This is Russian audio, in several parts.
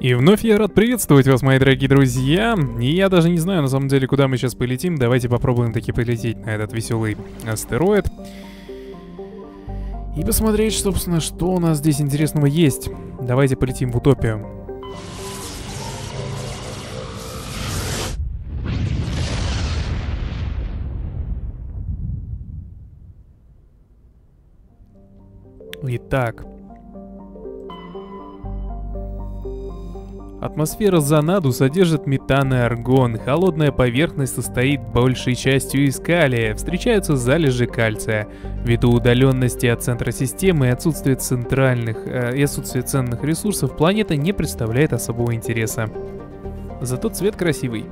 И вновь я рад приветствовать вас, мои дорогие друзья. И я даже не знаю, на самом деле, куда мы сейчас полетим. Давайте попробуем таки полететь на этот веселый астероид. И посмотреть, собственно, что у нас здесь интересного есть. Давайте полетим в Утопию. Итак, Атмосфера Занаду содержит метан и аргон, холодная поверхность состоит большей частью из калия, встречаются залежи кальция. Ввиду удаленности от центра системы и отсутствия центральных э, и отсутствия ценных ресурсов, планета не представляет особого интереса. Зато цвет красивый.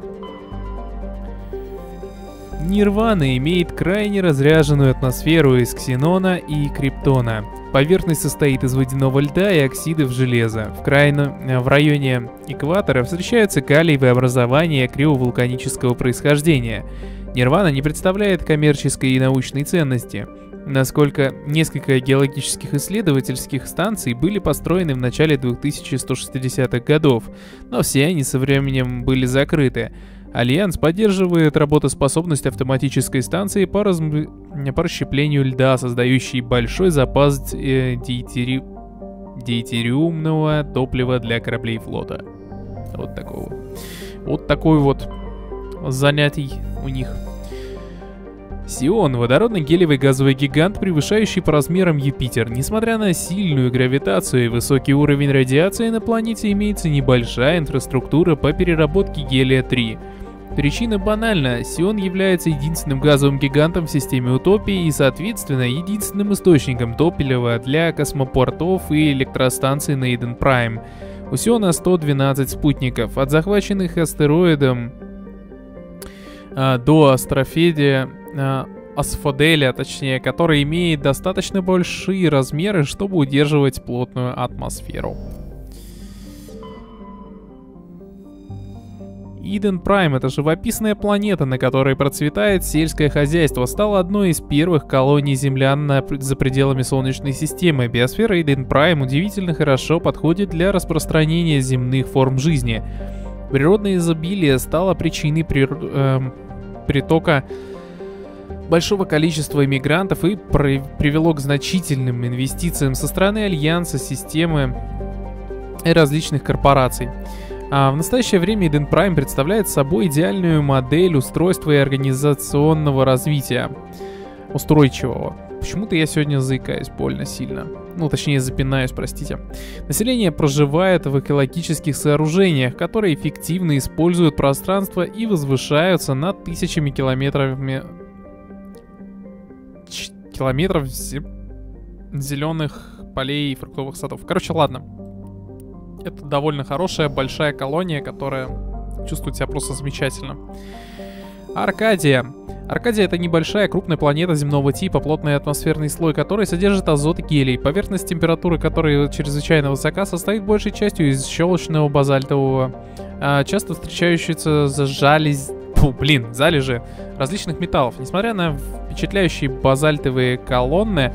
Нирвана имеет крайне разряженную атмосферу из ксенона и криптона. Поверхность состоит из водяного льда и оксидов железа. В, крайно, э, в районе экватора встречаются калиевые образования криовулканического происхождения. Нирвана не представляет коммерческой и научной ценности. Насколько несколько геологических исследовательских станций были построены в начале 2160-х годов, но все они со временем были закрыты. Альянс поддерживает работоспособность автоматической станции по, разм... по расщеплению льда, создающей большой запас э, диетери... диетериумного топлива для кораблей флота. Вот такого. Вот такой вот занятий у них. Сион – водородный гелевый газовый гигант, превышающий по размерам Юпитер. Несмотря на сильную гравитацию и высокий уровень радиации, на планете имеется небольшая инфраструктура по переработке гелия-3. Причина банальна, Сион является единственным газовым гигантом в системе Утопии и, соответственно, единственным источником топлива для космопортов и электростанций на Иден Прайм. У Сиона 112 спутников, от захваченных астероидом а, до астрофедия а, Асфоделя, точнее, который имеет достаточно большие размеры, чтобы удерживать плотную атмосферу. Иден Прайм — это живописная планета, на которой процветает сельское хозяйство, стала одной из первых колоний землян на, за пределами Солнечной системы. Биосфера Иден Прайм удивительно хорошо подходит для распространения земных форм жизни. Природное изобилие стало причиной при, э, притока большого количества иммигрантов и привело к значительным инвестициям со стороны Альянса, системы и различных корпораций. А в настоящее время Eden Prime представляет собой идеальную модель устройства и организационного развития. Устойчивого. Почему-то я сегодня заикаюсь больно сильно. Ну, точнее, запинаюсь, простите. Население проживает в экологических сооружениях, которые эффективно используют пространство и возвышаются над тысячами километрами... Ч... километров зеленых полей и фруктовых садов. Короче, ладно. Это довольно хорошая, большая колония, которая чувствует себя просто замечательно. Аркадия. Аркадия это небольшая крупная планета земного типа, плотный атмосферный слой которой содержит азот и гелий. Поверхность температуры которой чрезвычайно высока, состоит большей частью из щелочного базальтового, а, часто встречающиеся зажались Фу, блин, залежи различных металлов. Несмотря на впечатляющие базальтовые колонны,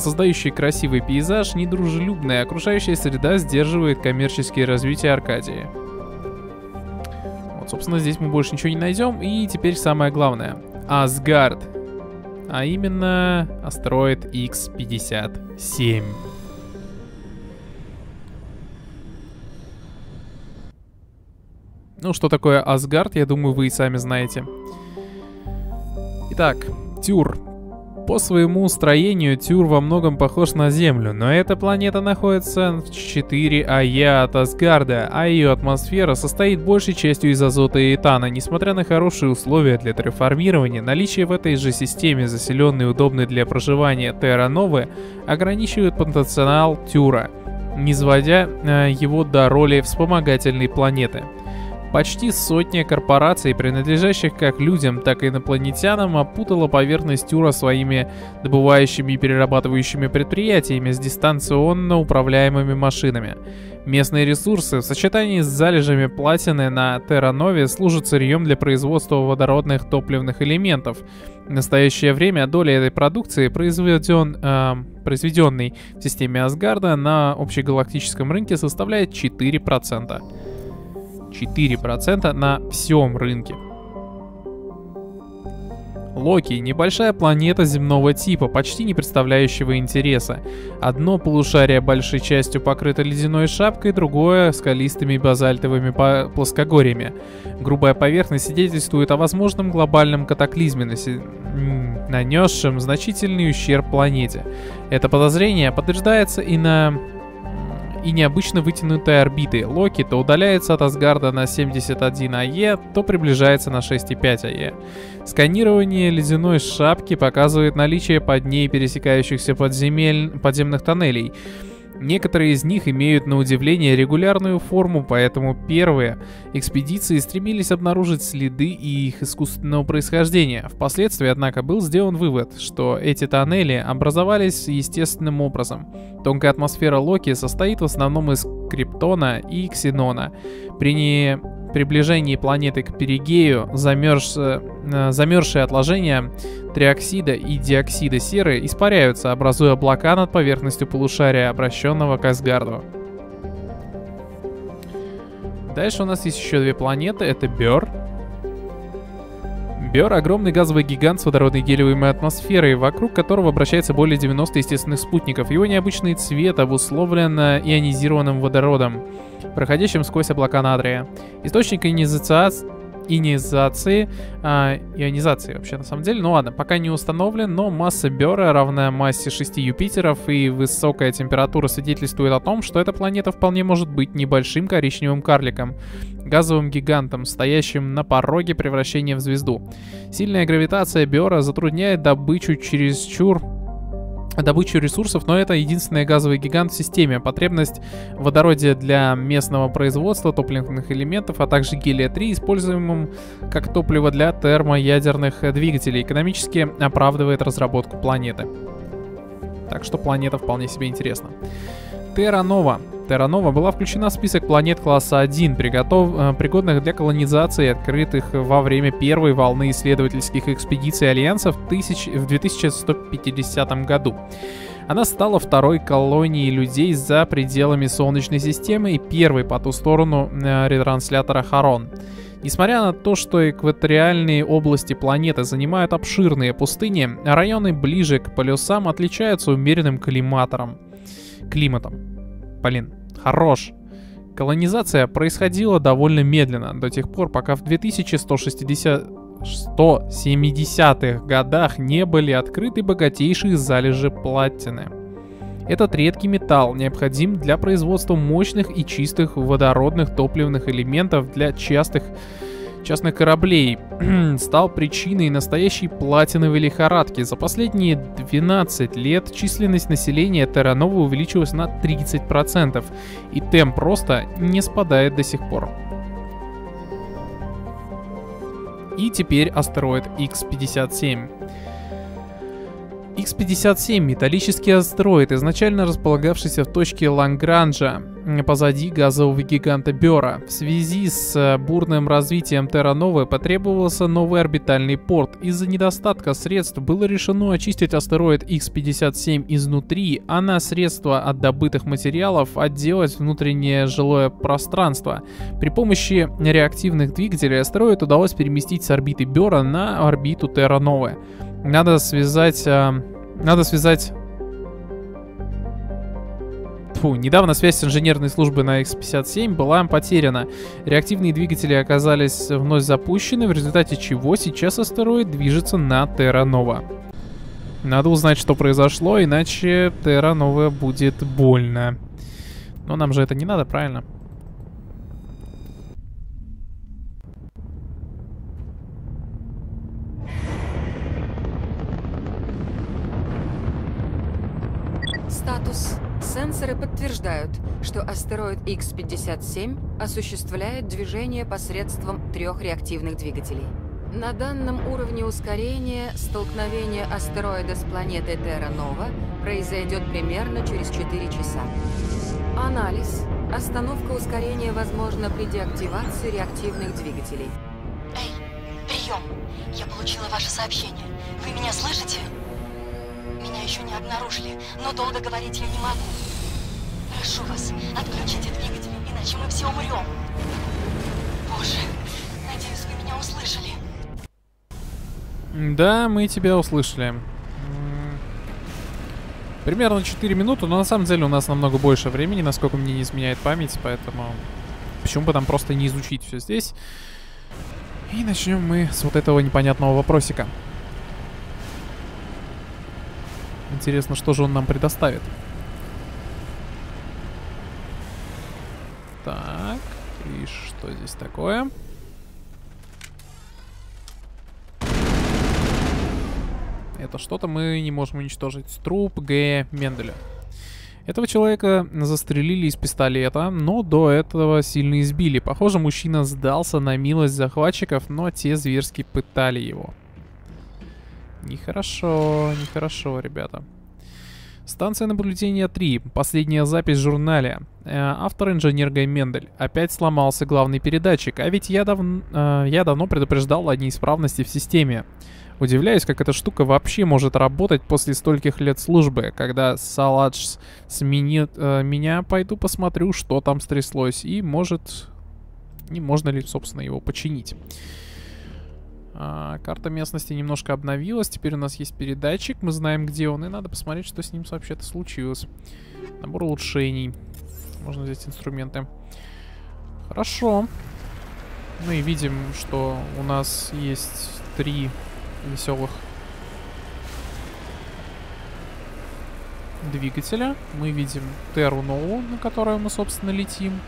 создающий красивый пейзаж, недружелюбная окружающая среда сдерживает коммерческое развитие Аркадии. Вот, собственно, здесь мы больше ничего не найдем. И теперь самое главное. Асгард. А именно астероид X-57. Ну, что такое Асгард, я думаю, вы и сами знаете. Итак, Тюр по своему строению Тюр во многом похож на Землю, но эта планета находится в 4 АЯ от Асгарда, а ее атмосфера состоит большей частью из азота и этана. Несмотря на хорошие условия для терраформирования, наличие в этой же системе заселенной и удобной для проживания Терра Новы ограничивает потенциал Тюра, не сводя э, его до роли вспомогательной планеты. Почти сотня корпораций, принадлежащих как людям, так и инопланетянам, опутала поверхность Юра своими добывающими и перерабатывающими предприятиями с дистанционно управляемыми машинами. Местные ресурсы в сочетании с залежами платины на Терранове служат сырьем для производства водородных топливных элементов. В настоящее время доля этой продукции, произведен, э, произведенной в системе Асгарда, на общегалактическом рынке составляет 4%. 4% на всем рынке. Локи – небольшая планета земного типа, почти не представляющего интереса. Одно полушарие большей частью покрыто ледяной шапкой, другое – скалистыми базальтовыми плоскогорьями. Грубая поверхность свидетельствует о возможном глобальном катаклизме, нанесшем значительный ущерб планете. Это подозрение подтверждается и на и необычно вытянутой орбиты. Локи то удаляется от Асгарда на 71 АЕ, то приближается на 6,5 АЕ. Сканирование ледяной шапки показывает наличие под ней пересекающихся подземель... подземных тоннелей. Некоторые из них имеют на удивление регулярную форму, поэтому первые экспедиции стремились обнаружить следы и их искусственного происхождения. Впоследствии, однако, был сделан вывод, что эти тоннели образовались естественным образом. Тонкая атмосфера Локи состоит в основном из криптона и ксенона. При не приближении планеты к перигею замерз, э, замерзшие отложения триоксида и диоксида серы испаряются, образуя облака над поверхностью полушария, обращенного к Асгарду. Дальше у нас есть еще две планеты, это Бер. Бер — огромный газовый гигант с водородной гелиевой атмосферой, вокруг которого обращается более 90 естественных спутников. Его необычный цвет обусловлен ионизированным водородом проходящим сквозь облака натрия. Источник ионизации ионизации, а, ионизации вообще на самом деле, ну ладно, пока не установлен, но масса Бера равная массе 6 Юпитеров и высокая температура свидетельствует о том, что эта планета вполне может быть небольшим коричневым карликом, газовым гигантом, стоящим на пороге превращения в звезду. Сильная гравитация Бера затрудняет добычу чересчур добычу ресурсов, но это единственный газовый гигант в системе. Потребность в водороде для местного производства топливных элементов, а также гелия-3, используемым как топливо для термоядерных двигателей, экономически оправдывает разработку планеты. Так что планета вполне себе интересна. Терра Нова. Терра Нова была включена в список планет класса 1, приготов... Э, пригодных для колонизации, открытых во время первой волны исследовательских экспедиций Альянса в, тысяч... в 2150 году. Она стала второй колонией людей за пределами Солнечной системы и первой по ту сторону э, ретранслятора Харон. Несмотря на то, что экваториальные области планеты занимают обширные пустыни, районы ближе к полюсам отличаются умеренным климатором климатом. Блин, хорош. Колонизация происходила довольно медленно, до тех пор, пока в 2160 170-х годах не были открыты богатейшие залежи платины. Этот редкий металл необходим для производства мощных и чистых водородных топливных элементов для частых частных кораблей стал причиной настоящей платиновой лихорадки. За последние 12 лет численность населения Терранова увеличилась на 30%, и темп просто не спадает до сих пор. И теперь астероид X-57. X-57 — металлический астероид, изначально располагавшийся в точке Лангранжа, позади газового гиганта Бера. В связи с э, бурным развитием Терра-Новы потребовался новый орбитальный порт. Из-за недостатка средств было решено очистить астероид X-57 изнутри, а на средства от добытых материалов отделать внутреннее жилое пространство. При помощи реактивных двигателей астероид удалось переместить с орбиты Бера на орбиту Терра-Новы. Надо связать... Э, надо связать... Фу, недавно связь с инженерной службой на X-57 была потеряна. Реактивные двигатели оказались вновь запущены, в результате чего сейчас астероид движется на Терра-Нова. Надо узнать, что произошло, иначе Терра-Нова будет больно. Но нам же это не надо, правильно? Астероид X-57 осуществляет движение посредством трех реактивных двигателей. На данном уровне ускорения столкновение астероида с планетой Терра-Нова произойдет примерно через 4 часа. Анализ. Остановка ускорения возможна при деактивации реактивных двигателей. Эй, прием! Я получила ваше сообщение. Вы меня слышите? Меня еще не обнаружили, но долго говорить я не могу. Прошу вас, отключите двигатели, иначе мы все умрем. Боже, надеюсь, вы меня услышали. Да, мы тебя услышали. Примерно 4 минуты, но на самом деле у нас намного больше времени, насколько мне не изменяет память, поэтому почему бы там просто не изучить все здесь. И начнем мы с вот этого непонятного вопросика. Интересно, что же он нам предоставит. Так, и что здесь такое? Это что-то мы не можем уничтожить. Труп Г. Менделя. Этого человека застрелили из пистолета, но до этого сильно избили. Похоже, мужчина сдался на милость захватчиков, но те зверски пытали его. Нехорошо, нехорошо, ребята. Станция наблюдения 3. Последняя запись в журнале. Э, автор инженер Гай Мендель. Опять сломался главный передатчик, а ведь я, дав... э, я давно предупреждал о неисправности в системе. Удивляюсь, как эта штука вообще может работать после стольких лет службы. Когда Саладж сменит э, меня, пойду посмотрю, что там стряслось. И может... Не можно ли, собственно, его починить. А, карта местности немножко обновилась. Теперь у нас есть передатчик. Мы знаем, где он. И надо посмотреть, что с ним вообще-то случилось. Набор улучшений. Можно взять инструменты. Хорошо. Ну и видим, что у нас есть три веселых двигателя. Мы видим Терру Нову, на которую мы, собственно, летим.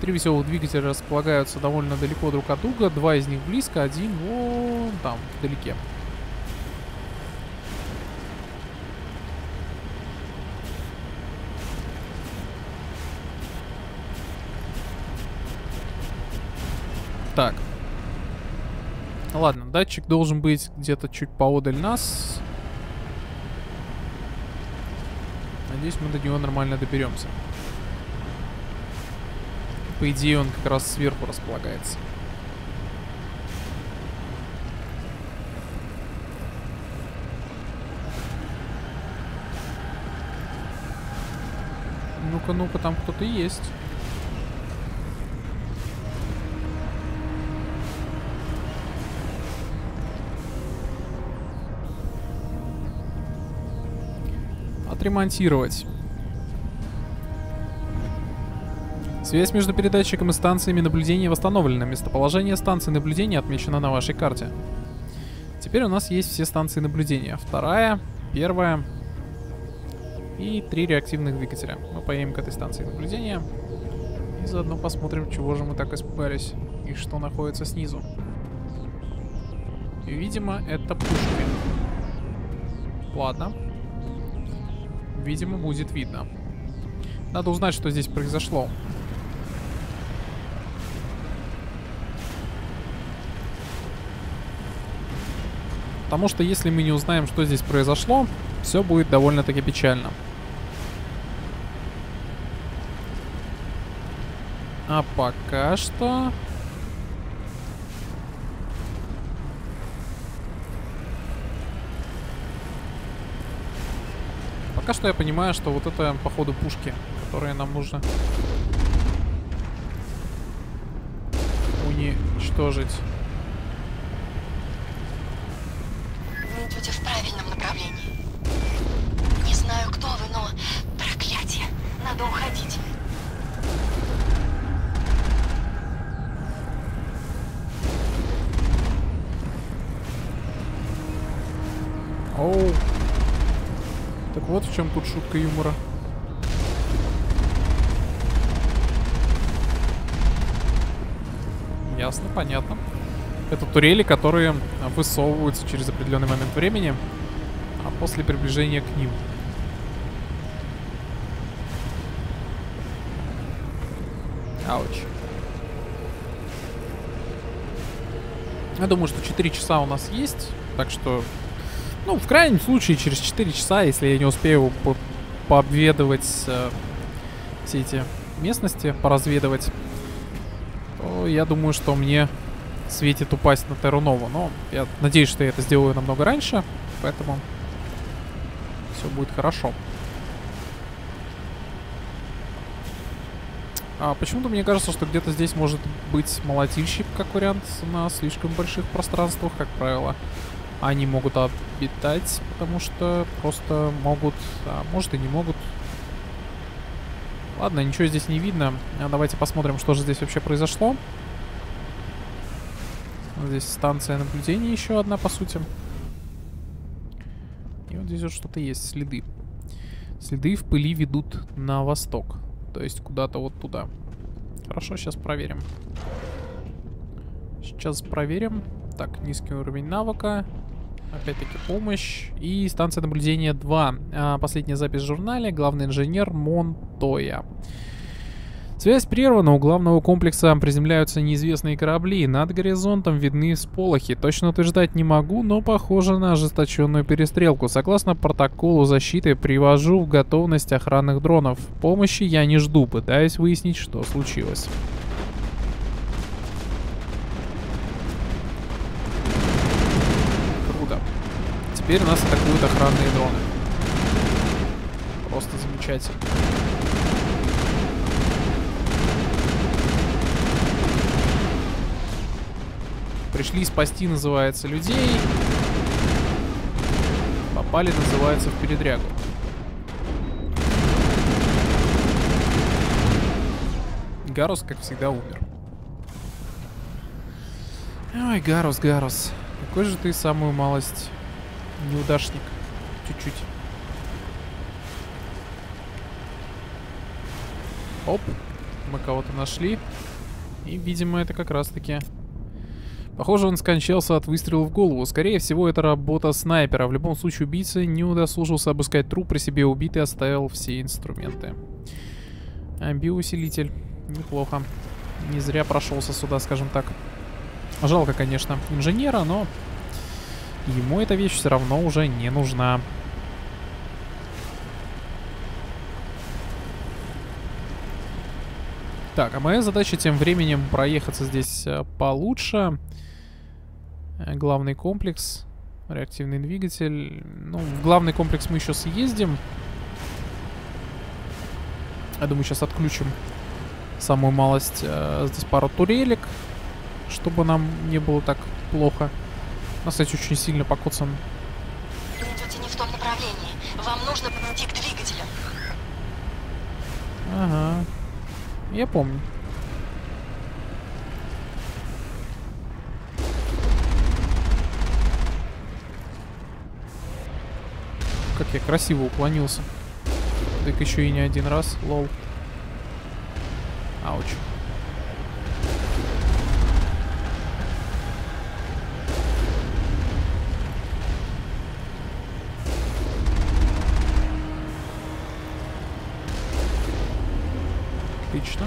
Три веселых двигателя располагаются довольно далеко друг от друга. Два из них близко, один вон там, вдалеке. Так. Ладно, датчик должен быть где-то чуть поодаль нас. Надеюсь, мы до него нормально доберемся. По идее, он как раз сверху располагается. Ну-ка, ну-ка, там кто-то есть. отремонтировать. Связь между передатчиком и станциями наблюдения восстановлена. Местоположение станции наблюдения отмечено на вашей карте. Теперь у нас есть все станции наблюдения. Вторая, первая и три реактивных двигателя. Мы поедем к этой станции наблюдения и заодно посмотрим, чего же мы так испугались и что находится снизу. Видимо, это пушки. Ладно видимо, будет видно. Надо узнать, что здесь произошло. Потому что если мы не узнаем, что здесь произошло, все будет довольно-таки печально. А пока что... Пока что я понимаю, что вот это, походу, пушки, которые нам нужно уничтожить. чем тут шутка юмора? Ясно, понятно. Это турели, которые высовываются через определенный момент времени, а после приближения к ним. Ауч. Я думаю, что 4 часа у нас есть, так что ну, в крайнем случае, через 4 часа, если я не успею по пообведывать э, все эти местности, поразведывать, то я думаю, что мне светит упасть на Терунова. Но я надеюсь, что я это сделаю намного раньше, поэтому все будет хорошо. А почему-то мне кажется, что где-то здесь может быть молотильщик, как вариант, на слишком больших пространствах, как правило. Они могут обитать, потому что просто могут, а может и не могут. Ладно, ничего здесь не видно. А давайте посмотрим, что же здесь вообще произошло. Здесь станция наблюдения еще одна, по сути. И вот здесь вот что-то есть, следы. Следы в пыли ведут на восток. То есть куда-то вот туда. Хорошо, сейчас проверим. Сейчас проверим. Так, низкий уровень навыка. Опять-таки помощь. И станция наблюдения 2. А, последняя запись в журнале. Главный инженер Монтоя. Связь прервана, у главного комплекса приземляются неизвестные корабли, над горизонтом видны всполохи. Точно утверждать не могу, но похоже на ожесточенную перестрелку. Согласно протоколу защиты, привожу в готовность охранных дронов. Помощи я не жду, пытаюсь выяснить, что случилось. Круто. Теперь нас атакуют охранные дроны. Просто замечательно. Пришли спасти, называется, людей. Попали, называется, в передрягу. Гарус, как всегда, умер. Ой, Гарус, Гарус. Какой же ты самую малость неудачник. Чуть-чуть. Оп. Мы кого-то нашли. И, видимо, это как раз-таки Похоже, он скончался от выстрела в голову. Скорее всего, это работа снайпера. В любом случае, убийца не удосужился обыскать труп, при себе убитый оставил все инструменты. А, биоусилитель. Неплохо. Не зря прошелся сюда, скажем так. Жалко, конечно, инженера, но ему эта вещь все равно уже не нужна. Так, а моя задача тем временем проехаться здесь э, получше. Э, главный комплекс, реактивный двигатель. Ну, в главный комплекс мы еще съездим. Я думаю, сейчас отключим самую малость. Э, здесь пару турелек, чтобы нам не было так плохо. У нас, кстати, очень сильно покоцан. Вы идете не в том направлении. Вам нужно подойти к двигателям. Ага. Я помню. Как я красиво уклонился. Так еще и не один раз, лол. Ауч. Отлично.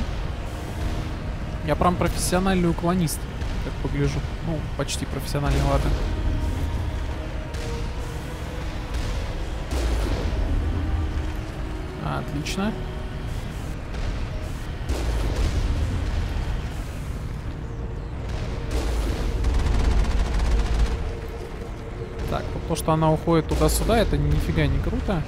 Я прям профессиональный уклонист, как погляжу. Ну, почти профессиональный, ладно. Отлично. Так, то, что она уходит туда-сюда, это нифига не круто.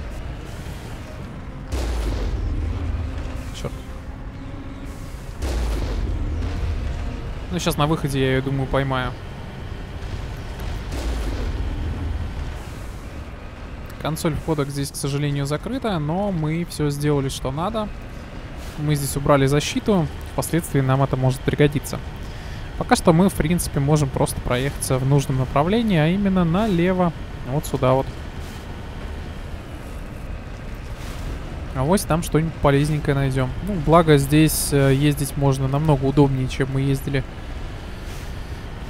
Ну, сейчас на выходе я ее, думаю, поймаю. Консоль входа здесь, к сожалению, закрыта, но мы все сделали, что надо. Мы здесь убрали защиту, впоследствии нам это может пригодиться. Пока что мы, в принципе, можем просто проехаться в нужном направлении, а именно налево, вот сюда вот. А вот там что-нибудь полезненькое найдем. Ну, благо здесь э, ездить можно намного удобнее, чем мы ездили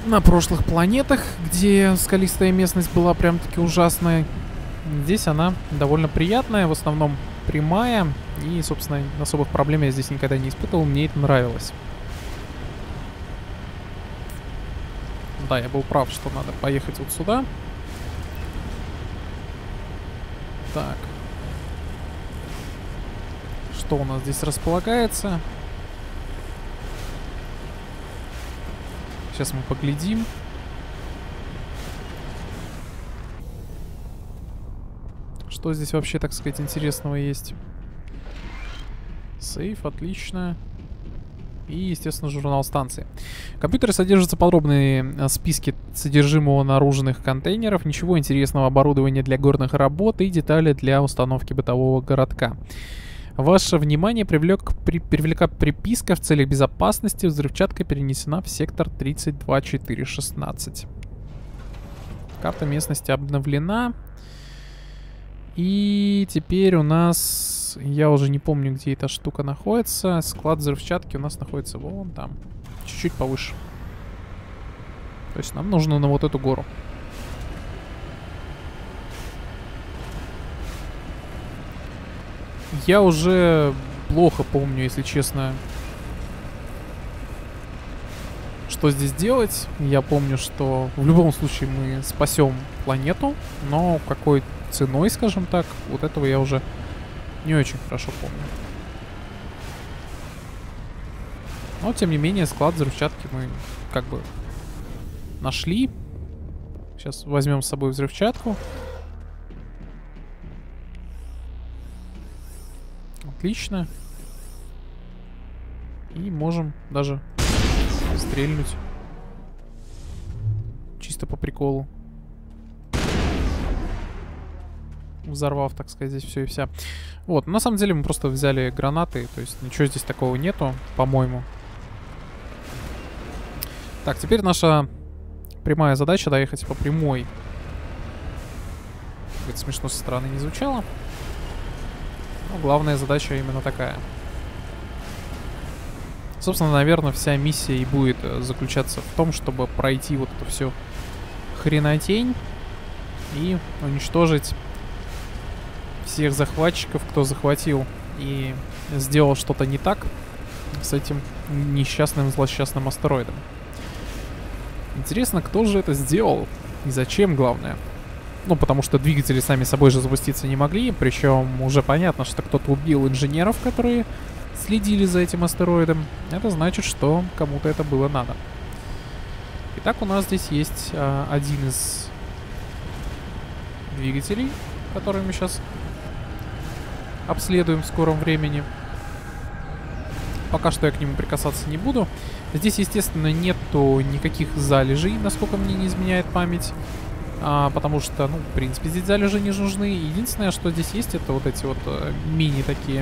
на прошлых планетах, где скалистая местность была прям-таки ужасная. Здесь она довольно приятная, в основном прямая. И, собственно, особых проблем я здесь никогда не испытывал. Мне это нравилось. Да, я был прав, что надо поехать вот сюда. Так. Что у нас здесь располагается? Сейчас мы поглядим. Что здесь вообще, так сказать, интересного есть? Сейф, отлично. И, естественно, журнал станции. В компьютере содержатся подробные э, списки содержимого наружных контейнеров, ничего интересного оборудования для горных работ и детали для установки бытового городка. Ваше внимание привлек, при, привлека приписка в целях безопасности. Взрывчатка перенесена в сектор 32416. Карта местности обновлена. И теперь у нас... Я уже не помню, где эта штука находится. Склад взрывчатки у нас находится вон там. Чуть-чуть повыше. То есть нам нужно на вот эту гору. Я уже плохо помню, если честно, что здесь делать. Я помню, что в любом случае мы спасем планету, но какой ценой, скажем так, вот этого я уже не очень хорошо помню. Но, тем не менее, склад взрывчатки мы как бы нашли. Сейчас возьмем с собой взрывчатку. Отлично. И можем даже стрельнуть. Чисто по приколу. Взорвав, так сказать, здесь все и вся. Вот, на самом деле мы просто взяли гранаты, то есть ничего здесь такого нету, по-моему. Так, теперь наша прямая задача доехать по прямой. Это смешно со стороны не звучало. Ну, главная задача именно такая. Собственно, наверное, вся миссия и будет э, заключаться в том, чтобы пройти вот эту всю хренотень и уничтожить всех захватчиков, кто захватил и сделал что-то не так с этим несчастным злосчастным астероидом. Интересно, кто же это сделал и зачем, главное. Ну, потому что двигатели сами собой же запуститься не могли. Причем уже понятно, что кто-то убил инженеров, которые следили за этим астероидом. Это значит, что кому-то это было надо. Итак, у нас здесь есть а, один из двигателей, который мы сейчас обследуем в скором времени. Пока что я к нему прикасаться не буду. Здесь, естественно, нету никаких залежей, насколько мне не изменяет память а, потому что, ну, в принципе, здесь залежи не нужны. Единственное, что здесь есть, это вот эти вот э, мини такие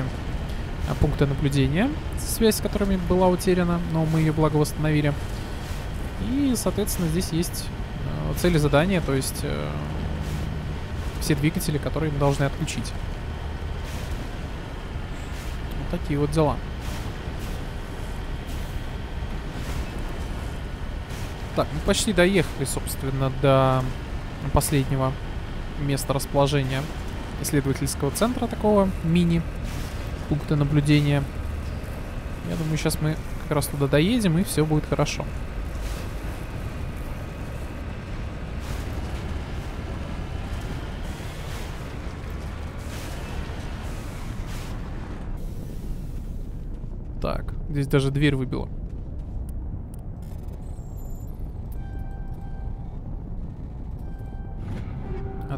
э, пункты наблюдения, связь с которыми была утеряна, но мы ее благо восстановили. И, соответственно, здесь есть э, цели задания, то есть все двигатели, которые мы должны отключить. Вот такие вот дела. Так, мы почти доехали, собственно, до последнего места расположения исследовательского центра такого мини пункта наблюдения. Я думаю, сейчас мы как раз туда доедем и все будет хорошо. Так, здесь даже дверь выбила.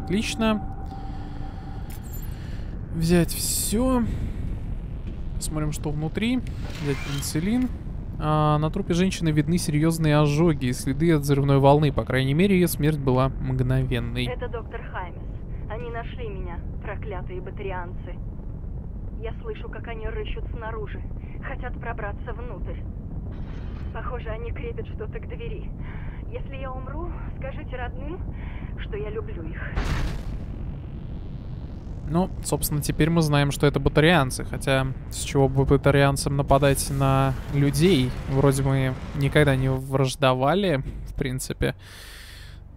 Отлично. Взять все. Смотрим, что внутри. Взять пенициллин. А, на трупе женщины видны серьезные ожоги и следы от взрывной волны. По крайней мере, ее смерть была мгновенной. Это доктор Хаймес. Они нашли меня, проклятые батарианцы. Я слышу, как они рыщут снаружи. Хотят пробраться внутрь. Похоже, они крепят что-то к двери. Если я умру, скажите родным, что я люблю их. Ну, собственно, теперь мы знаем, что это батарианцы. Хотя, с чего бы батарианцам нападать на людей? Вроде мы никогда не враждовали, в принципе.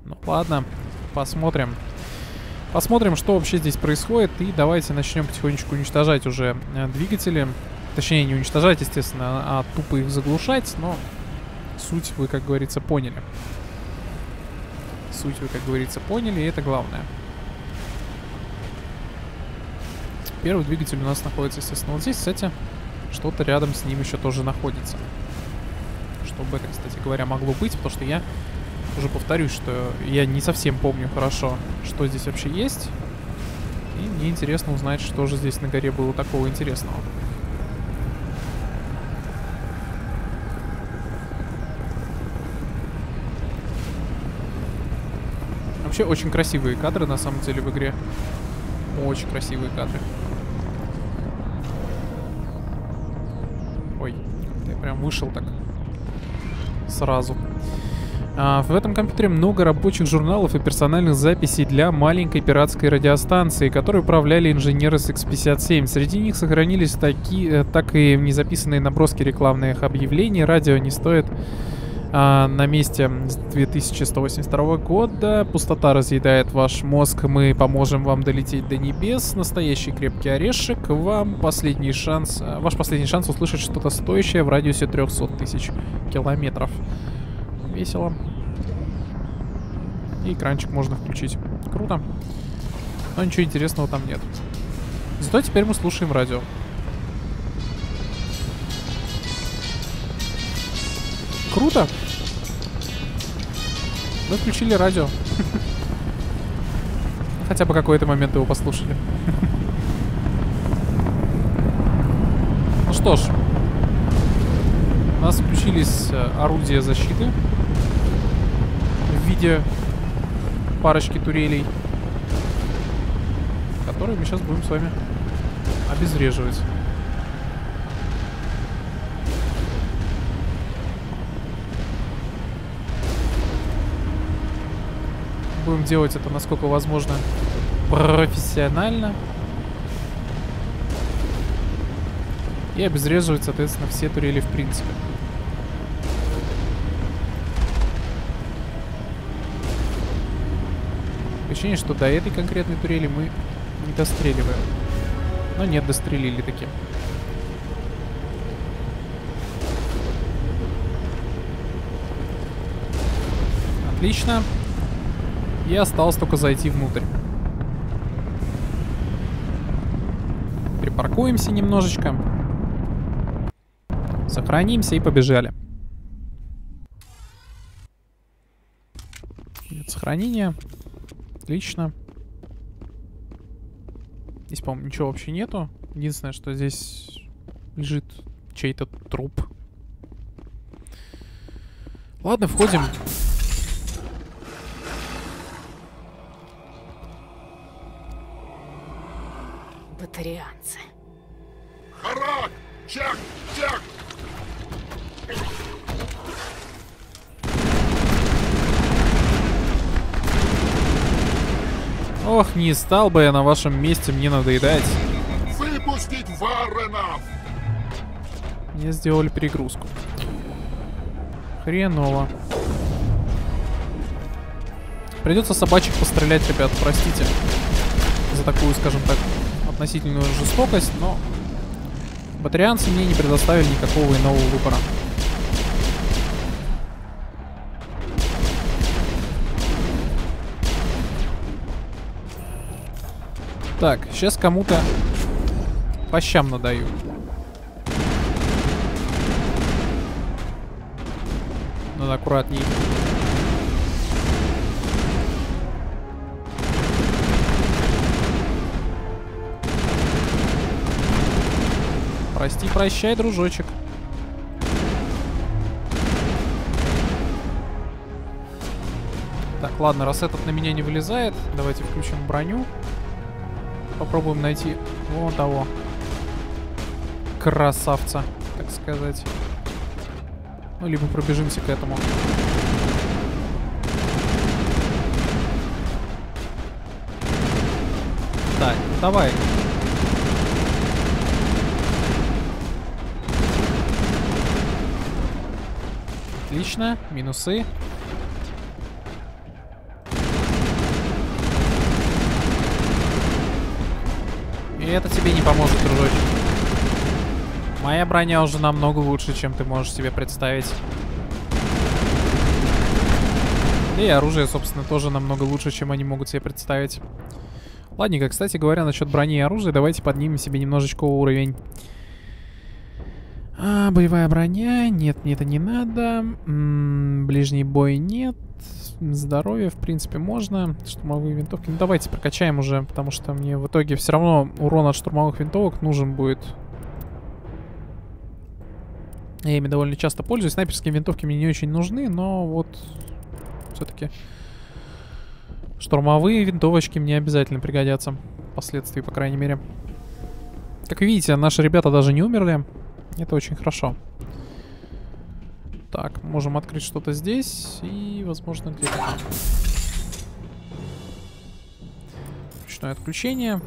Ну, ладно, посмотрим. Посмотрим, что вообще здесь происходит, и давайте начнем потихонечку уничтожать уже э, двигатели. Точнее, не уничтожать, естественно, а тупо их заглушать, но суть вы, как говорится, поняли. Суть вы, как говорится, поняли, и это главное. Первый двигатель у нас находится, естественно, вот здесь, кстати, что-то рядом с ним еще тоже находится. Что бы это, кстати говоря, могло быть, потому что я уже повторюсь, что я не совсем помню хорошо, что здесь вообще есть. И мне интересно узнать, что же здесь на горе было такого интересного. Вообще очень красивые кадры на самом деле в игре. Очень красивые кадры. Ой, я прям вышел так сразу. А, в этом компьютере много рабочих журналов и персональных записей для маленькой пиратской радиостанции, которую управляли инженеры с X57. Среди них сохранились такие, э, так и незаписанные наброски рекламных объявлений. Радио не стоит а, на месте с 2182 года. Пустота разъедает ваш мозг. Мы поможем вам долететь до небес. Настоящий крепкий орешек. Вам последний шанс, э, ваш последний шанс услышать что-то стоящее в радиусе 300 тысяч километров весело. И экранчик можно включить. Круто. Но ничего интересного там нет. Зато теперь мы слушаем радио. Круто. Мы включили радио. Хотя бы какой-то момент его послушали. Ну что ж. У нас включились э, орудия защиты виде парочки турелей, которые мы сейчас будем с вами обезвреживать. Будем делать это насколько возможно профессионально. И обезвреживать, соответственно, все турели в принципе. ощущение, что до этой конкретной турели мы не достреливаем. Но нет, дострелили таки. Отлично. И осталось только зайти внутрь. Припаркуемся немножечко. Сохранимся и побежали. Нет сохранения. Отлично. Здесь, по-моему, ничего вообще нету. Единственное, что здесь лежит чей-то труп. Ладно, входим. Батарианцы. Харак! Чак! Чак! Ох, не стал бы я на вашем месте мне надоедать. Выпустить Варренов! Мне сделали перегрузку. Хреново. Придется собачек пострелять, ребят, простите. За такую, скажем так, относительную жестокость, но... Батарианцы мне не предоставили никакого иного выбора. Так, сейчас кому-то по щам надаю. Надо аккуратней. Прости, прощай, дружочек. Так, ладно, раз этот на меня не вылезает, давайте включим броню попробуем найти вон того красавца, так сказать. Ну, либо пробежимся к этому. Так, давай. Отлично, минусы. это тебе не поможет, дружочек. Моя броня уже намного лучше, чем ты можешь себе представить. И оружие, собственно, тоже намного лучше, чем они могут себе представить. Ладненько, кстати говоря, насчет брони и оружия, давайте поднимем себе немножечко уровень. А, боевая броня. Нет, мне это не надо. М -м, ближний бой нет. Здоровье, в принципе, можно. Штурмовые винтовки. Ну, давайте прокачаем уже, потому что мне в итоге все равно урон от штурмовых винтовок нужен будет. Я ими довольно часто пользуюсь. Снайперские винтовки мне не очень нужны, но вот все-таки штурмовые винтовочки мне обязательно пригодятся. Впоследствии, по крайней мере. Как видите, наши ребята даже не умерли. Это очень хорошо. Так, можем открыть что-то здесь и, возможно, где-то... Ручное отключение.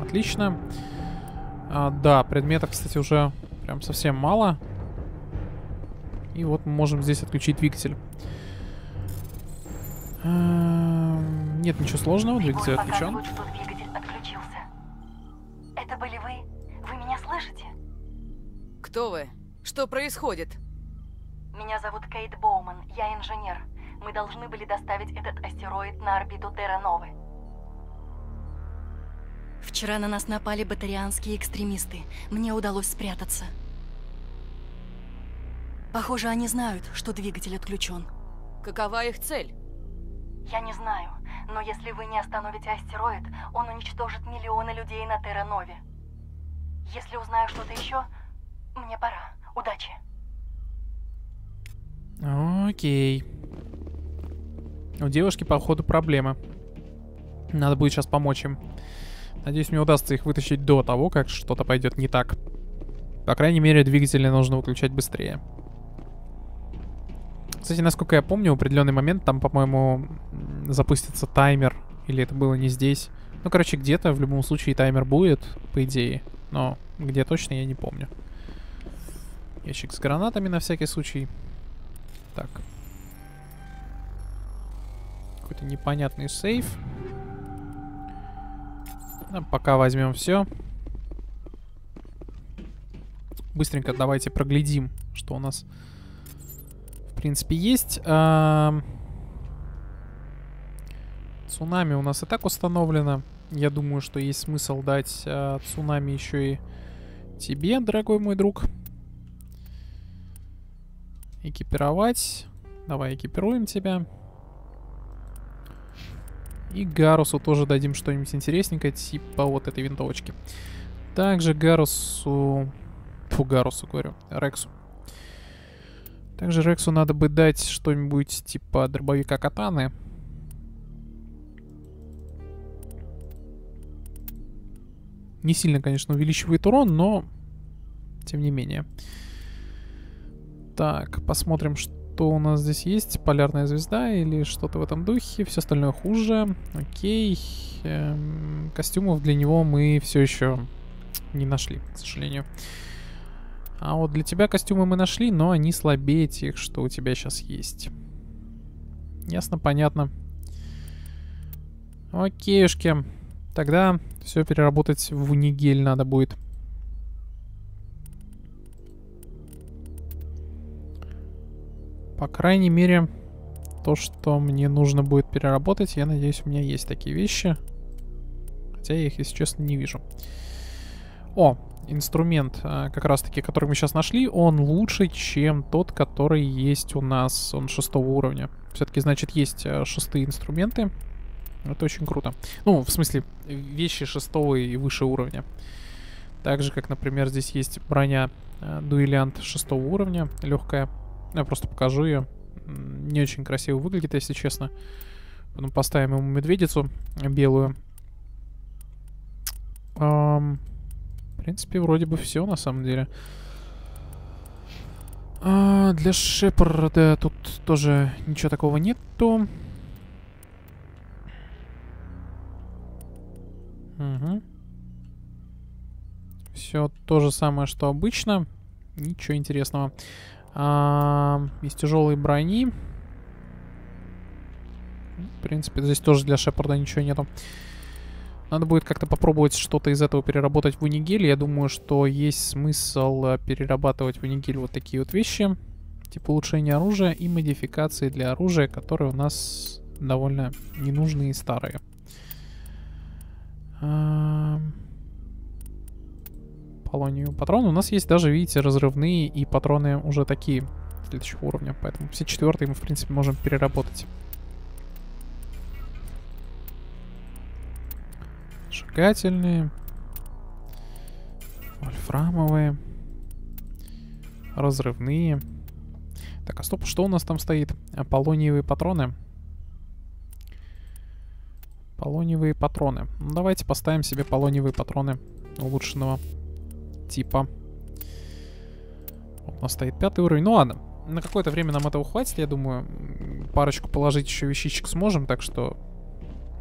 Отлично. А, да, предметов, кстати, уже прям совсем мало. И вот мы можем здесь отключить двигатель. А, нет ничего сложного, двигатель отключен. что двигатель отключился. Это были вы? Вы меня слышите? Кто вы? Что происходит? Меня зовут Кейт Боуман, я инженер. Мы должны были доставить этот астероид на орбиту Терра-Новы. Вчера на нас напали батарианские экстремисты. Мне удалось спрятаться. Похоже, они знают, что двигатель отключен. Какова их цель? Я не знаю, но если вы не остановите астероид, он уничтожит миллионы людей на Терра-Нове. Если узнаю что-то еще, мне пора. Удачи. Окей. У девушки, походу, проблемы. Надо будет сейчас помочь им. Надеюсь, мне удастся их вытащить до того, как что-то пойдет не так. По крайней мере, двигатели нужно выключать быстрее. Кстати, насколько я помню, в определенный момент там, по-моему, запустится таймер. Или это было не здесь. Ну, короче, где-то в любом случае таймер будет, по идее. Но где точно, я не помню. Ящик с гранатами на всякий случай. Так. Какой-то непонятный сейф. Ну, пока возьмем все. Быстренько давайте проглядим, что у нас принципе есть. А... Цунами у нас и так установлено. Я думаю, что есть смысл дать а, цунами еще и тебе, дорогой мой друг. Экипировать. Давай экипируем тебя. И Гарусу тоже дадим что-нибудь интересненькое, типа вот этой винтовочки. Также Гарусу... Фу, Гарусу говорю, Рексу. Также Рексу надо бы дать что-нибудь типа дробовика катаны. Не сильно, конечно, увеличивает урон, но тем не менее. Так, посмотрим, что у нас здесь есть? Полярная звезда или что-то в этом духе. Все остальное хуже. Окей. Эм, костюмов для него мы все еще не нашли, к сожалению. А вот для тебя костюмы мы нашли, но они слабее тех, что у тебя сейчас есть. Ясно, понятно. Окейшки. Тогда все переработать в унигель надо будет. По крайней мере, то, что мне нужно будет переработать, я надеюсь, у меня есть такие вещи. Хотя я их, если честно, не вижу. О, инструмент, э, как раз-таки, который мы сейчас нашли, он лучше, чем тот, который есть у нас, он шестого уровня. Все-таки, значит, есть э, шестые инструменты. Это очень круто. Ну, в смысле, вещи шестого и выше уровня. Так же, как, например, здесь есть броня э, дуэлянт шестого уровня, легкая. Я просто покажу ее. Не очень красиво выглядит, если честно. Потом поставим ему медведицу белую. В принципе, вроде бы все на самом деле. А, для Шепарда тут тоже ничего такого нету. Угу. Все то же самое, что обычно. Ничего интересного. А, из тяжелой брони. В принципе, здесь тоже для Шепарда ничего нету. Надо будет как-то попробовать что-то из этого переработать в Унигель. Я думаю, что есть смысл э, перерабатывать в Унигель вот такие вот вещи. Типа улучшения оружия и модификации для оружия, которые у нас довольно ненужные и старые. Полонию патроны. У нас есть даже, видите, разрывные и патроны уже такие следующего уровня. Поэтому все четвертые мы, в принципе, можем переработать. Шагательные. Вольфрамовые. Разрывные. Так, а стоп, что у нас там стоит? Полониевые патроны. Полониевые патроны. Ну, давайте поставим себе полониевые патроны улучшенного типа. Вот у нас стоит пятый уровень. Ну ладно, на какое-то время нам этого хватит, я думаю. Парочку положить еще вещичек сможем, так что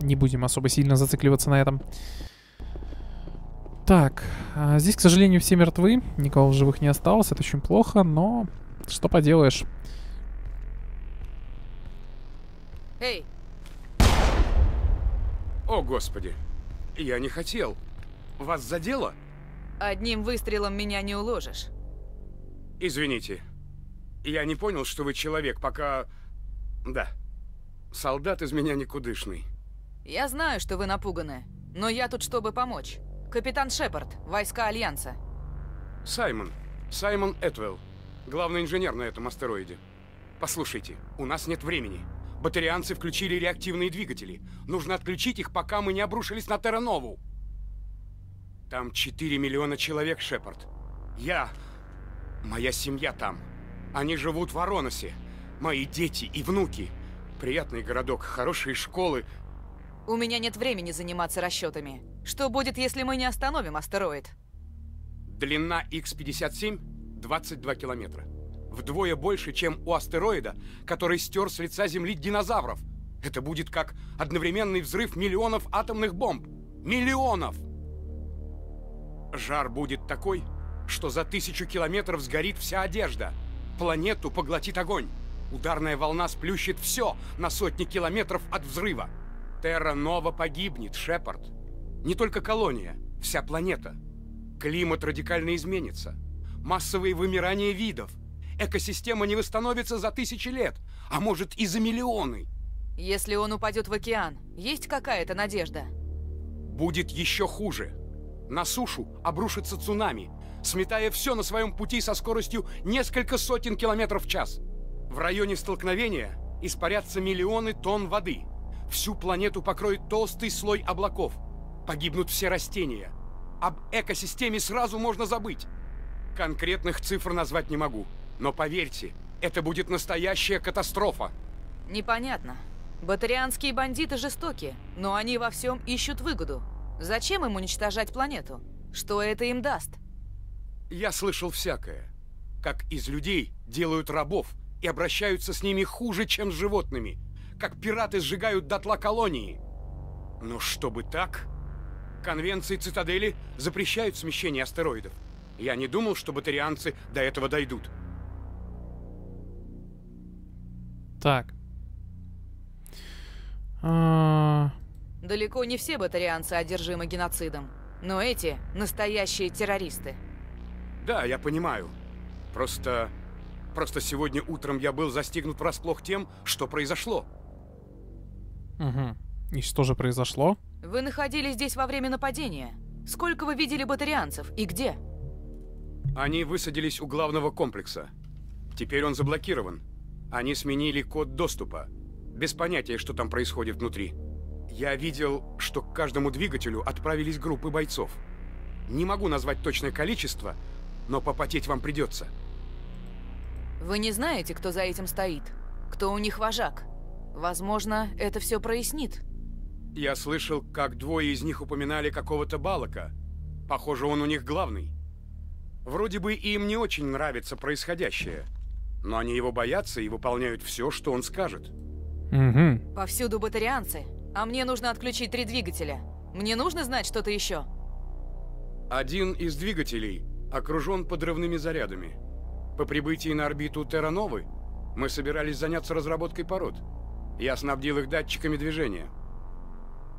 не будем особо сильно зацикливаться на этом. Так, а здесь, к сожалению, все мертвы. Никого в живых не осталось, это очень плохо, но что поделаешь. Эй! О, господи. Я не хотел. Вас задело? Одним выстрелом меня не уложишь. Извините. Я не понял, что вы человек, пока... Да. Солдат из меня никудышный. Я знаю, что вы напуганы, но я тут, чтобы помочь. Капитан Шепард, войска Альянса. Саймон. Саймон Этвелл. Главный инженер на этом астероиде. Послушайте, у нас нет времени. Батарианцы включили реактивные двигатели. Нужно отключить их, пока мы не обрушились на Терранову. Там 4 миллиона человек, Шепард. Я... Моя семья там. Они живут в Ароносе. Мои дети и внуки. Приятный городок, хорошие школы. У меня нет времени заниматься расчетами. Что будет, если мы не остановим астероид? Длина X-57 22 километра. Вдвое больше, чем у астероида, который стер с лица Земли динозавров. Это будет как одновременный взрыв миллионов атомных бомб. Миллионов! Жар будет такой, что за тысячу километров сгорит вся одежда. Планету поглотит огонь. Ударная волна сплющит все на сотни километров от взрыва. Терра Нова погибнет, Шепард. Не только колония, вся планета. Климат радикально изменится. Массовые вымирания видов. Экосистема не восстановится за тысячи лет, а может и за миллионы. Если он упадет в океан, есть какая-то надежда? Будет еще хуже. На сушу обрушится цунами, сметая все на своем пути со скоростью несколько сотен километров в час. В районе столкновения испарятся миллионы тонн воды. Всю планету покроет толстый слой облаков. Погибнут все растения. Об экосистеме сразу можно забыть. Конкретных цифр назвать не могу. Но поверьте, это будет настоящая катастрофа. Непонятно. Батарианские бандиты жестоки, но они во всем ищут выгоду. Зачем им уничтожать планету? Что это им даст? Я слышал всякое. Как из людей делают рабов и обращаются с ними хуже, чем с животными. Как пираты сжигают дотла колонии. Но чтобы так... Конвенции Цитадели запрещают смещение астероидов. Я не думал, что батарианцы до этого дойдут. Так. А, Далеко не все батарианцы одержимы геноцидом. Но эти – настоящие террористы. Да, я понимаю. Просто... Просто сегодня утром я был застигнут врасплох тем, что произошло. Угу. И что же произошло? Вы находились здесь во время нападения. Сколько вы видели батарианцев и где? Они высадились у главного комплекса. Теперь он заблокирован. Они сменили код доступа. Без понятия, что там происходит внутри. Я видел, что к каждому двигателю отправились группы бойцов. Не могу назвать точное количество, но попотеть вам придется. Вы не знаете, кто за этим стоит? Кто у них вожак? Возможно, это все прояснит. Я слышал, как двое из них упоминали какого-то Балака. Похоже, он у них главный. Вроде бы им не очень нравится происходящее, но они его боятся и выполняют все, что он скажет. Угу. Повсюду батарианцы, а мне нужно отключить три двигателя. Мне нужно знать что-то еще. Один из двигателей окружен подрывными зарядами. По прибытии на орбиту Террановы мы собирались заняться разработкой пород. Я снабдил их датчиками движения.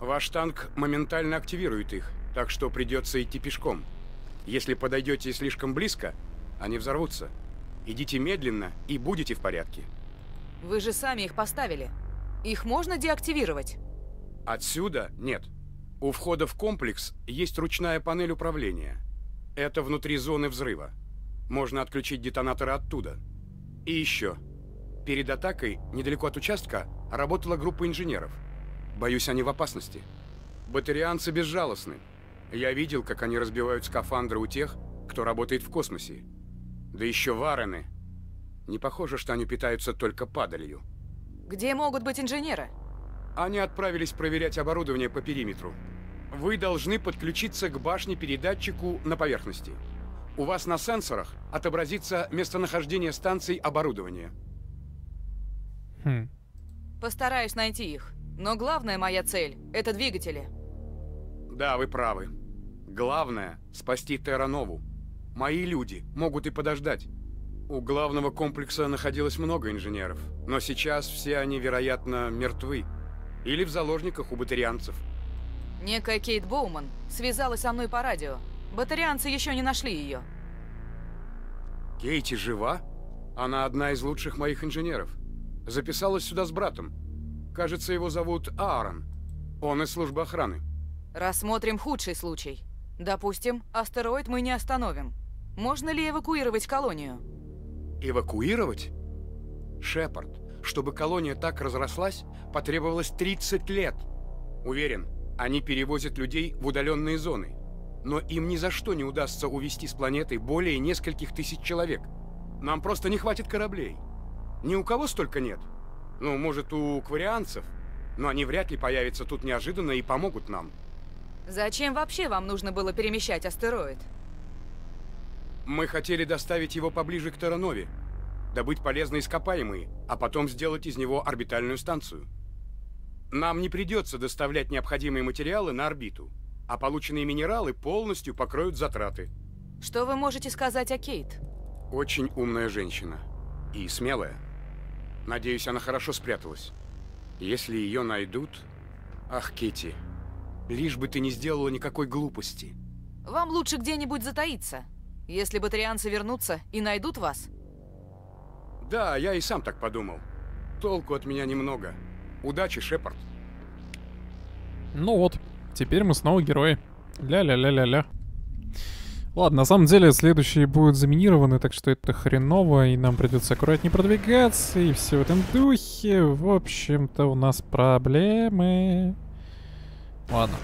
Ваш танк моментально активирует их, так что придется идти пешком. Если подойдете слишком близко, они взорвутся. Идите медленно и будете в порядке. Вы же сами их поставили. Их можно деактивировать? Отсюда нет. У входа в комплекс есть ручная панель управления. Это внутри зоны взрыва. Можно отключить детонаторы оттуда. И еще. Перед атакой, недалеко от участка, работала группа инженеров. Боюсь, они в опасности. Батарианцы безжалостны. Я видел, как они разбивают скафандры у тех, кто работает в космосе. Да еще варены. Не похоже, что они питаются только падалью. Где могут быть инженеры? Они отправились проверять оборудование по периметру. Вы должны подключиться к башне-передатчику на поверхности. У вас на сенсорах отобразится местонахождение станций оборудования. Хм. Постараюсь найти их. Но главная моя цель — это двигатели. Да, вы правы. Главное — спасти Терранову. Мои люди могут и подождать. У главного комплекса находилось много инженеров, но сейчас все они, вероятно, мертвы. Или в заложниках у батарианцев. Некая Кейт Боуман связалась со мной по радио. Батарианцы еще не нашли ее. Кейти жива? Она одна из лучших моих инженеров. Записалась сюда с братом. Кажется, его зовут Аарон. Он из службы охраны. Рассмотрим худший случай. Допустим, астероид мы не остановим. Можно ли эвакуировать колонию? Эвакуировать? Шепард, чтобы колония так разрослась, потребовалось 30 лет. Уверен, они перевозят людей в удаленные зоны. Но им ни за что не удастся увезти с планеты более нескольких тысяч человек. Нам просто не хватит кораблей. Ни у кого столько нет. Ну, может, у кварианцев. Но они вряд ли появятся тут неожиданно и помогут нам. Зачем вообще вам нужно было перемещать астероид? Мы хотели доставить его поближе к Терранове, добыть полезные ископаемые, а потом сделать из него орбитальную станцию. Нам не придется доставлять необходимые материалы на орбиту, а полученные минералы полностью покроют затраты. Что вы можете сказать о Кейт? Очень умная женщина. И смелая. Надеюсь, она хорошо спряталась. Если ее найдут... Ах, Кити, лишь бы ты не сделала никакой глупости. Вам лучше где-нибудь затаиться. Если батарианцы вернутся и найдут вас. Да, я и сам так подумал. Толку от меня немного. Удачи, Шепард. Ну вот, теперь мы снова герои. Ля-ля-ля-ля-ля. Ладно, на самом деле следующие будут заминированы, так что это хреново, и нам придется аккуратнее продвигаться, и все в этом духе. В общем-то, у нас проблемы. Ладно.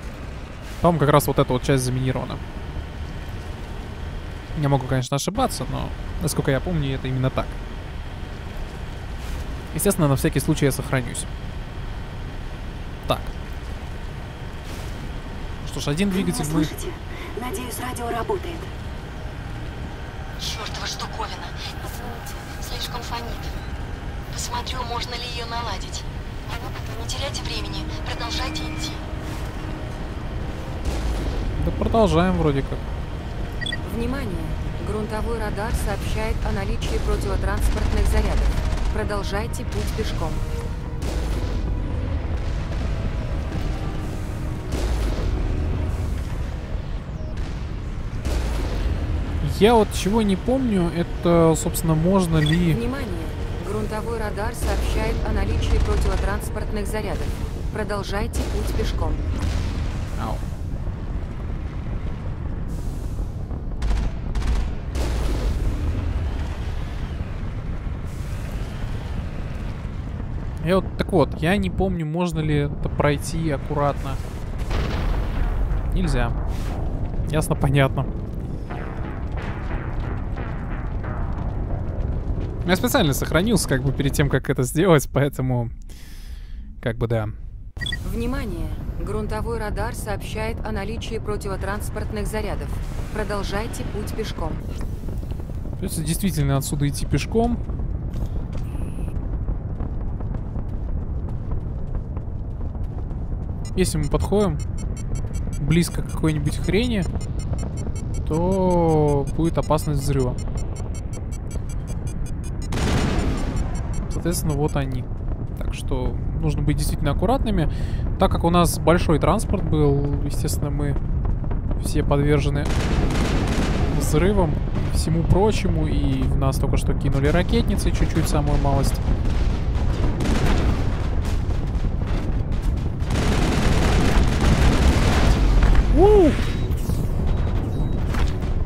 Там как раз вот эта вот часть заминирована. Я могу, конечно, ошибаться, но, насколько я помню, это именно так. Естественно, на всякий случай я сохранюсь. Так. Что ж, один двигатель мы... Слышите? Надеюсь, радио работает. Чёртова штуковина. Извините, слишком фонит. Посмотрю, можно ли ее наладить. Не теряйте времени, продолжайте идти. Да продолжаем вроде как. Внимание! Грунтовой радар сообщает о наличии противотранспортных зарядов. Продолжайте путь пешком. Я вот чего не помню, это, собственно, можно ли... Внимание! Грунтовой радар сообщает о наличии противотранспортных зарядов. Продолжайте путь пешком. Ау. Я вот, так вот, я не помню, можно ли это пройти аккуратно. Нельзя. Ясно, понятно. Я специально сохранился, как бы, перед тем, как это сделать, поэтому... Как бы, да. Внимание! Грунтовой радар сообщает о наличии противотранспортных зарядов. Продолжайте путь пешком. Придется действительно отсюда идти пешком. Если мы подходим близко к какой-нибудь хрени, то будет опасность взрыва. Соответственно, вот они. Так что нужно быть действительно аккуратными. Так как у нас большой транспорт был, естественно, мы все подвержены взрывам, всему прочему, и в нас только что кинули ракетницы, чуть-чуть, самую малость. У!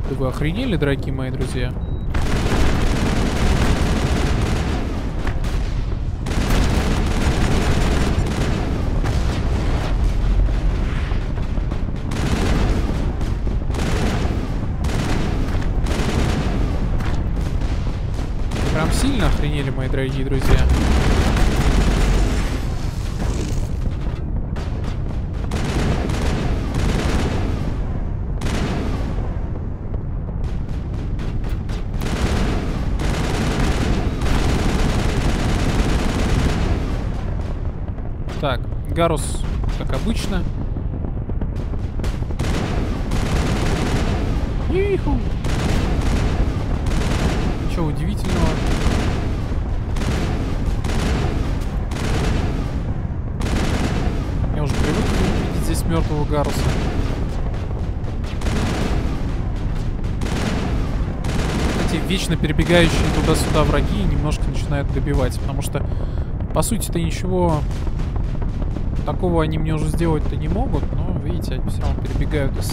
Да вы охренели, дорогие мои друзья? Прям сильно охренели, мои дорогие друзья. Так, Гарус, как обычно. Ничего удивительного. Я уже привык видеть здесь мертвого Гаруса. Эти вечно перебегающие туда-сюда враги немножко начинают добивать, потому что, по сути-то, ничего такого они мне уже сделать-то не могут, но, видите, они все равно перебегают из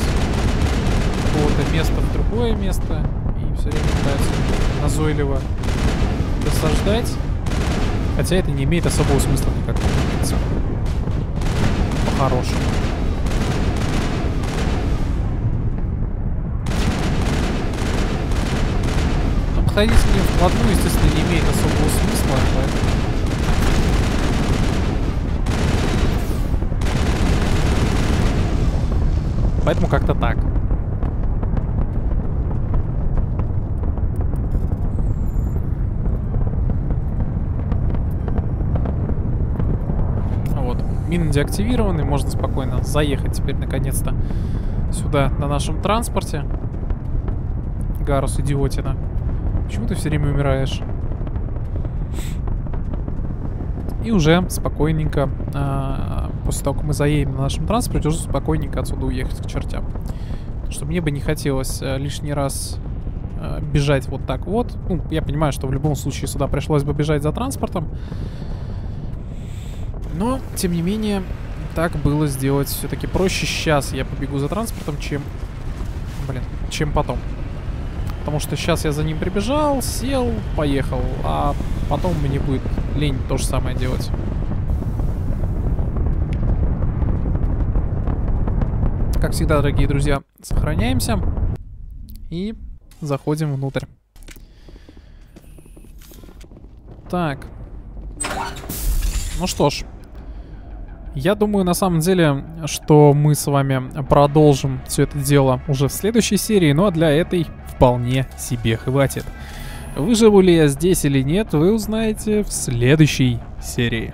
какого-то места в другое место и все время пытаются назойливо досаждать. Хотя это не имеет особого смысла никакого, в. По-хорошему. Но подходить к ним вплотную, естественно, не имеет особого смысла, поэтому... Поэтому как-то так. Вот. Мины деактивированы, можно спокойно заехать теперь наконец-то сюда на нашем транспорте. Гарус, идиотина. Почему ты все время умираешь? И уже спокойненько, а, после того, как мы заедем на нашем транспорте, уже спокойненько отсюда уехать к чертям. Потому что мне бы не хотелось а, лишний раз а, бежать вот так вот. Ну, я понимаю, что в любом случае сюда пришлось бы бежать за транспортом. Но, тем не менее, так было сделать все-таки проще. Сейчас я побегу за транспортом, чем... Блин, чем потом. Потому что сейчас я за ним прибежал, сел, поехал. А потом мне будет лень то же самое делать. Как всегда, дорогие друзья, сохраняемся. И заходим внутрь. Так. Ну что ж. Я думаю, на самом деле, что мы с вами продолжим все это дело уже в следующей серии. Ну а для этой вполне себе хватит. Выживу ли я здесь или нет, вы узнаете в следующей серии.